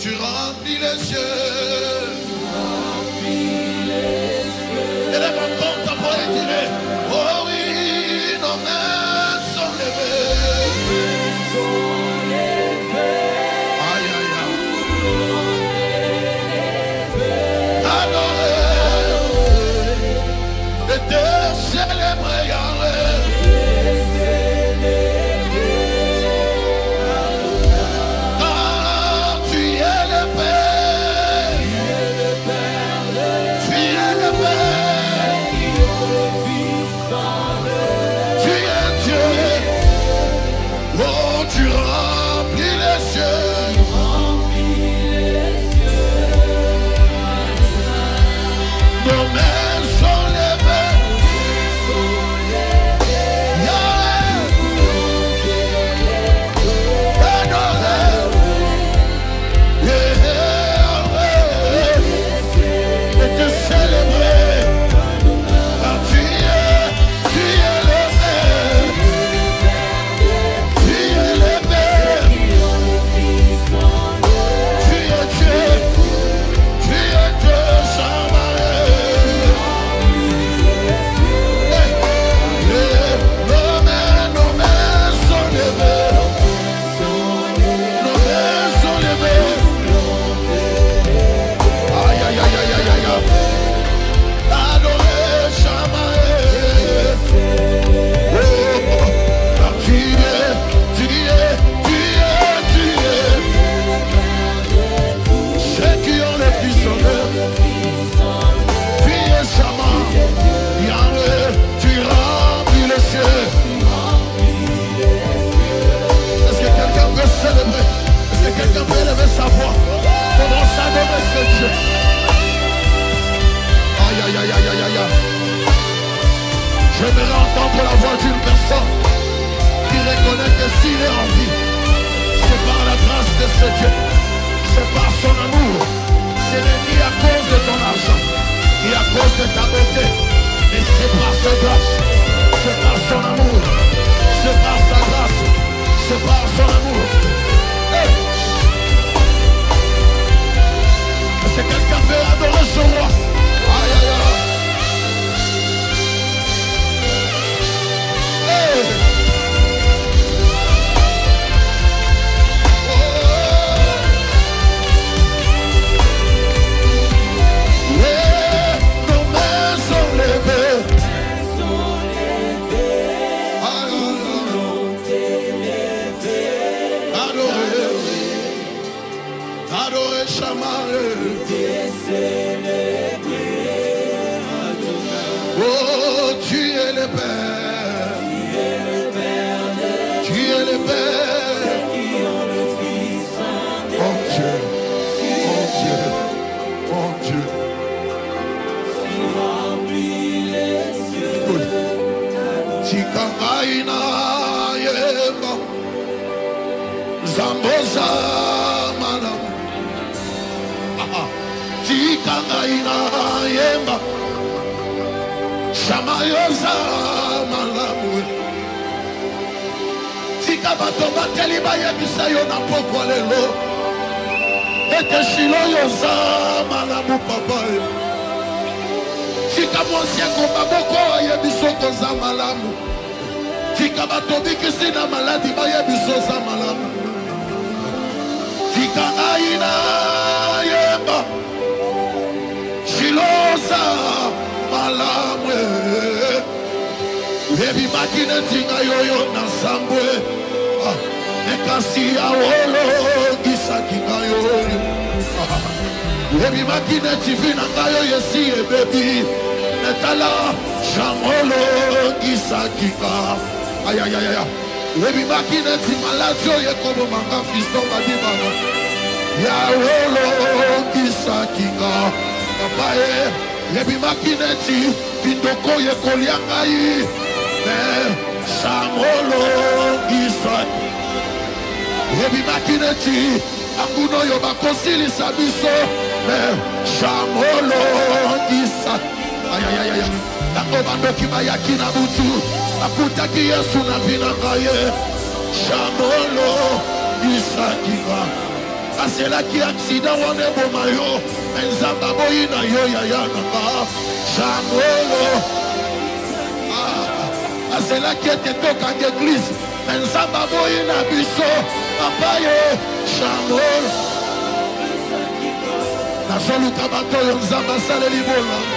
tu remplis les cieux. Tu remplis les cieux. Et là, J'aimerais entendre la voix d'une personne qui reconnaît que s'il est en vie, c'est par la grâce de ce Dieu, c'est par son amour, C'est ni à cause de ton argent, ni à cause de ta beauté, mais c'est par sa grâce. Adoré adorer Chamaré, est Oh, tu es le Père. Tu es le Père. Tu es le Père. Oh Dieu, Mon Dieu, Mon Dieu. Tu remplis les cieux. Tu samboza malamu ah, ah. tika ngai na yemba sama yoza malamu tika bato bateli bayebisa yo na pokwa lelo ete shilo yoza malamu papa tika mwasi akomba moko ayebiso koza malamu tika bato bikisi na maladi bayebiso oza malamu esika ngai nayemba siloza malamu ebimaki neti ngai oyo na sambwe ah, ekasi aolongisaki ngai oyo ah, ebimaki neti vi na ngai oyo esi ebebi etala jamolongisaki nga ayayayaya ebimaki neti maladi oyo ekobomanga fiston badimana yawolokisakinga papa ye yebimaki neti bindoko yekolia ngai me sangolokisaki yebimaki neti anguna oyo bakosilisa biso me sangolokisaki ayayaya yango bandoki bayaki na butu bakutaki yesu na vi na ngai ye sangolokisaki ngai baselaki aksida wana eboma yo me nzambe aboyi na yo yaya na ba janolo azelaki ah, ete tokanga eglize me nzambe aboyi na biso papa yo janolo nazoluka bato oyo nzambe asaleli bolamu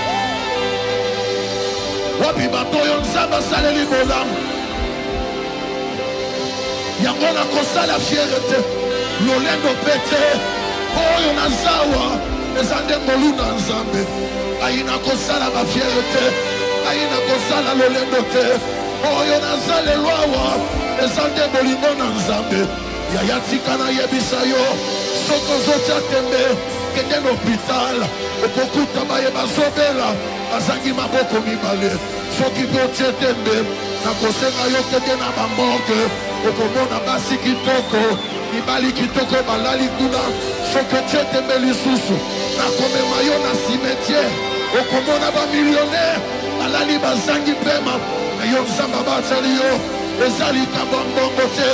wapi bato oyo nzambe asaleli bolamu yango nakosala fiere te lolendo mpe te oyo na zawa eza nde ngolu na nzambe ayi na kosala bafiere te ayi na kosala lolendo te oyo naza lelo awa eza nde bolingo na nzambe yaya tika nayebisa yo soki ozotya tembe kende na hôpital okokuta baye bazobela azangi maboko mibale soki mpe otye tembe nakosenga yo kende na bamorke okomona basi kitoko mibali kitoko balali kuna sokotie tembe lisusu nakomema yo na simetiere okomona bamillionnaire balali bazangi mpema yo nzambe abateli yo eza likambo ya mbongo te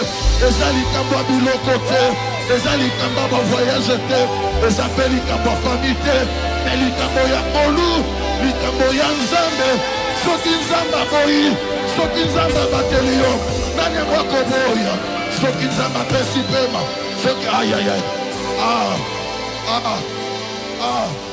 eza likambo ya biloko te eza likambo ya bavoyage te eza mpe likambo ya fami te me likambo ya ngolu likambo ya nzambe soki nzambe aboyi soki nzambe abateli yo nani yango akoboya faut qu'ils aient ma Ah, ah, ah, ah.